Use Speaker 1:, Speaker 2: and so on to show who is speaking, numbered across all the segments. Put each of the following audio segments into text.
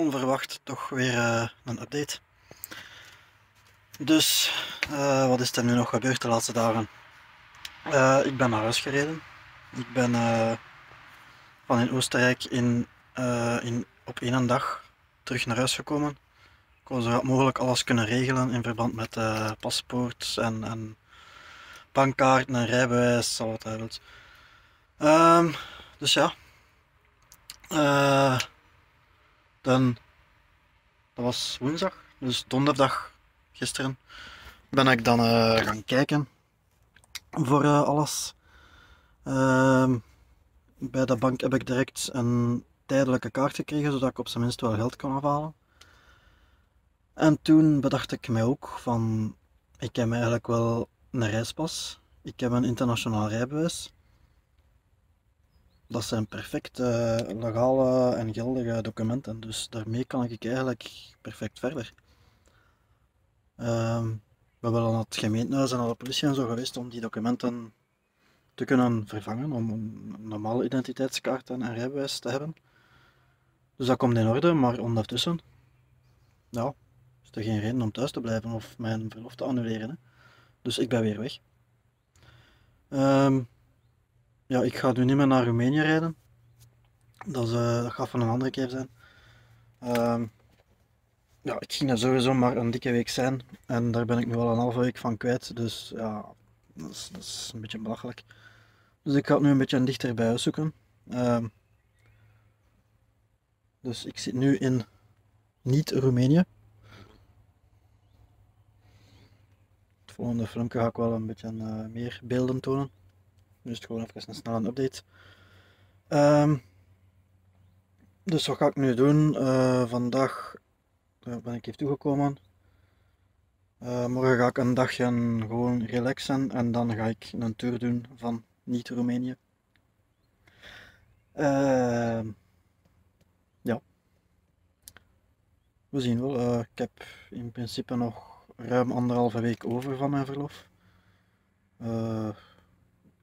Speaker 1: onverwacht toch weer uh, een update. Dus, uh, wat is er nu nog gebeurd de laatste dagen? Uh, ik ben naar huis gereden. Ik ben van in Oostenrijk in, in, op één dag terug naar huis gekomen. Ik wil zo mogelijk alles kunnen regelen in verband met paspoort en, en bankkaarten en rijbewijs, al wat hij. Um, dus ja. Dan, dat was woensdag, dus donderdag gisteren, ben ik dan uh, gaan kijken voor uh, alles. Uh, bij de bank heb ik direct een tijdelijke kaart gekregen, zodat ik op zijn minst wel geld kon afhalen. En toen bedacht ik mij ook van, ik heb eigenlijk wel een reispas. Ik heb een internationaal rijbewijs dat zijn perfect uh, legale en geldige documenten. Dus daarmee kan ik eigenlijk perfect verder. Uh, we willen naar het gemeentehuis en naar de politie en zo geweest om die documenten te kunnen vervangen, om een normale identiteitskaart en rijbewijs te hebben. Dus dat komt in orde, maar ondertussen ja, is er geen reden om thuis te blijven of mijn verlof te annuleren. Hè. Dus ik ben weer weg. Um, ja, ik ga nu niet meer naar Roemenië rijden. Dat, uh, dat gaat van een andere keer zijn. Uh, ja, ik ging er sowieso maar een dikke week zijn. En daar ben ik nu al een halve week van kwijt. Dus ja, dat is, dat is een beetje belachelijk. Dus ik ga het nu een beetje dichter bij zoeken. Uh, dus ik zit nu in niet-Roemenië. Het volgende filmpje ga ik wel een beetje uh, meer beelden tonen. Nu is het gewoon even een snel een update. Um, dus wat ga ik nu doen? Uh, vandaag uh, ben ik hier toegekomen. Uh, morgen ga ik een dagje gewoon relaxen en dan ga ik een tour doen van niet-Roemenië. Ehm, ja. We zien wel. ik heb in principe nog ruim anderhalve week over van mijn verlof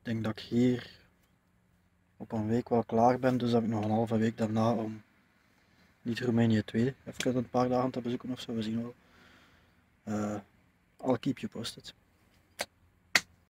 Speaker 1: denk dat ik hier op een week wel klaar ben, dus heb ik nog een halve week daarna om niet Roemenië 2 even een paar dagen te bezoeken of zo, we zien wel. Uh, I'll keep you posted.